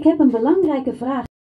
Ik heb een belangrijke vraag.